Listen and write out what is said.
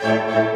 Música